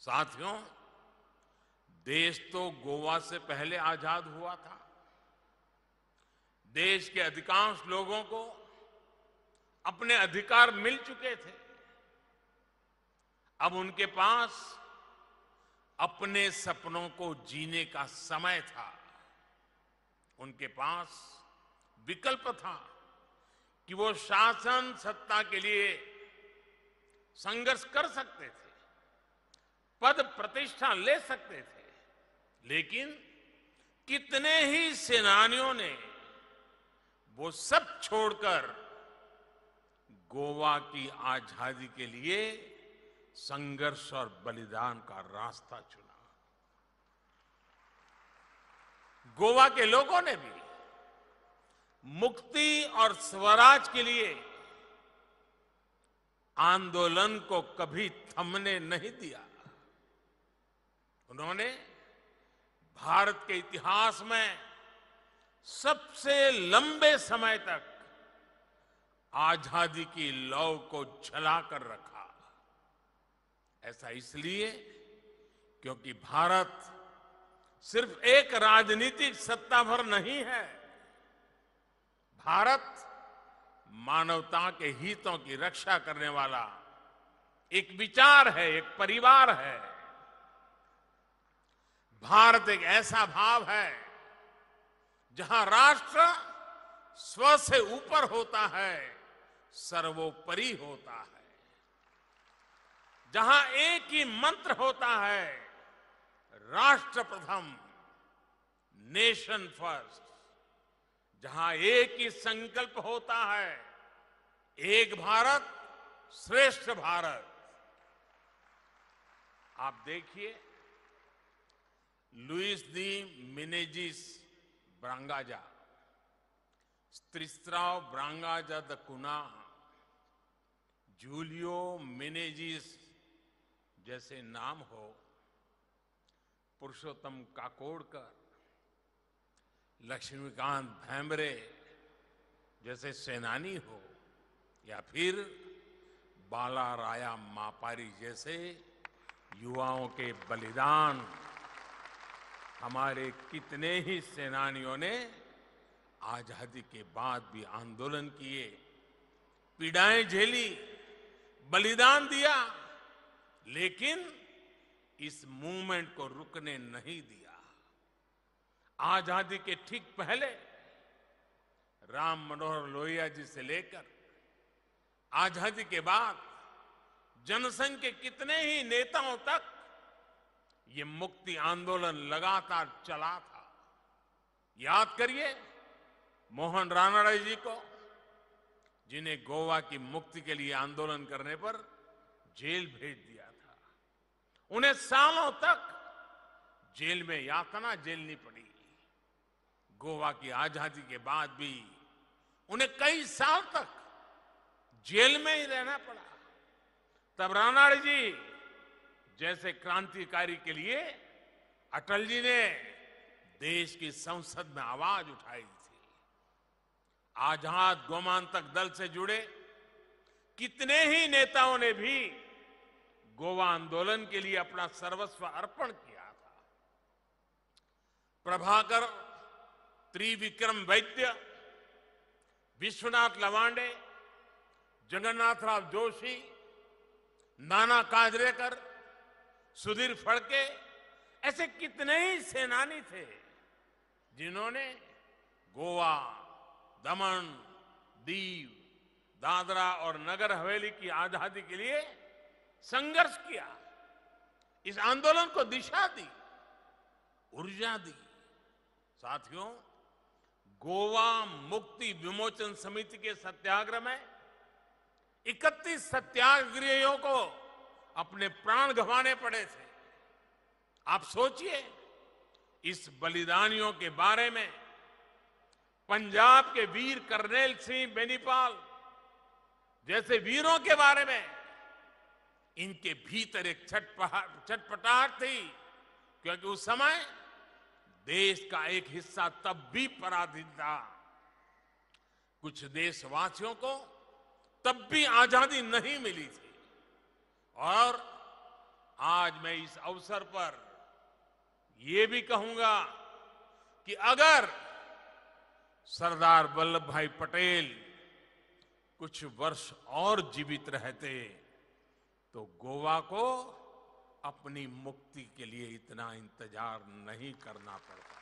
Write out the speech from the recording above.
साथियों, देश तो गोवा से पहले आज़ाद हुआ था। देश के अधिकांश लोगों को अपने अधिकार मिल चुके थे। अब उनके पास अपने सपनों को जीने का समय था। उनके पास विकल्प था कि वो शासन सत्ता के लिए संघर्ष कर सकते थे। पद प्रतिष्ठा ले सकते थे। लेकिन कितने ही सेनानियों ने वो सब छोड़कर गोवा की आज़ादी के लिए संघर्ष और बलिदान का रास्ता चुना। गोवा के लोगों ने भी मुक्ति और स्वराज के लिए आंदोलन को कभी थमने नहीं दिया। उन्होंने भारत के इतिहास में सबसे लंबे समय तक आज़ादी की लौ को जलाकर रखा। ऐसा इसलिए क्योंकि भारत सिर्फ़ एक राजनीतिक सत्ता भर नहीं है, भारत मानवता के हितों की रक्षा करने वाला एक विचार है, एक परिवार है। भारत एक ऐसा भाव है, जहाँ राष्ट्र स्व से ऊपर होता है, सर्वोपरि होता है। जहाँ एक ही मंत्र होता है राष्ट्र प्रथम नेशन फ़र्स्ट। जहाँ एक ही संकल्प होता है, एक भारत, श्रेष्ठ भारत। आप देखिए लुइस दी मिनेजिस ब्रांगाजा। स्त्रिस्त्राव ब्रांगाजा द कुना जूलियो मिनेजिस जैसे नाम हो। पुरुषोत्तम काकोड़कर। लक्ष्मीकांत भैमरे जैसे सेनानी हो। या फिर बाला राया मापारी जैसे युवाओं के बलिदान। हमारे कितने ही सेनानियों ने आज़ादी के बाद भी आंदोलन किए, पीड़ाएँ झेली, बलिदान दिया, लेकिन इस मूवमेंट को रुकने नहीं दिया। आज़ादी के ठीक पहले राम मनोहर लोहिया जी से लेकर आज़ादी के बाद जनसंघ के कितने ही नेताओं तक ये मुक्ति आंदोलन लगातार चला था। याद करिए मोहन रानड़े जी को, जिन्हें गोवा की मुक्ति के लिए आंदोलन करने पर जेल भेज दिया था। उन्हें सालों तक जेल में यातना झेलनी पड़ी। गोवा की आज़ादी के बाद भी उन्हें कई साल तक जेल में ही रहना पड़ा। तब रानाड़ी जी जैसे क्रांतिकारी के लिए अटल जी ने देश की संसद में आवाज़ उठाई थी। आज़ाद गोमांतक दल से जुड़े, कितने ही नेताओं ने भी गोवा आंदोलन के लिए अपना सर्वस्व अर्पण किया था। प्रभाकर, त्रिविक्रम वैद्य, विश्वनाथ लवांडे जगन्नाथ राव जोशी, नाना काजरेकर सुधीर फड़के, ऐसे कितने ही सेनानी थे जिन्होंने गोवा, दमन, दीव, दादरा और नगर हवेली की आज़ादी के लिए संघर्ष किया, इस आंदोलन को दिशा दी, ऊर्जा दी। साथियों, गोवा मुक्ति विमोचन समिति के सत्याग्रह में 31 सत्याग्रहियों को अपने प्राण गंवाने पड़े थे। आप सोचिए, इस बलिदानियों के बारे में, पंजाब के वीर करनेल सिंह बेनीपाल, जैसे वीरों के बारे में, इनके भीतर एक छटपटाहट थी, क्योंकि उस समय, देश का एक हिस्सा तब भी पराधीन था। कुछ देशवासियों को, तब भी आज़ादी नहीं मिली थी। और आज मैं इस अवसर पर ये भी कहूँगा कि अगर सरदार वल्लभ भाई पटेल कुछ वर्ष और जीवित रहते तो गोवा को अपनी मुक्ति के लिए इतना इंतज़ार नहीं करना पड़ता।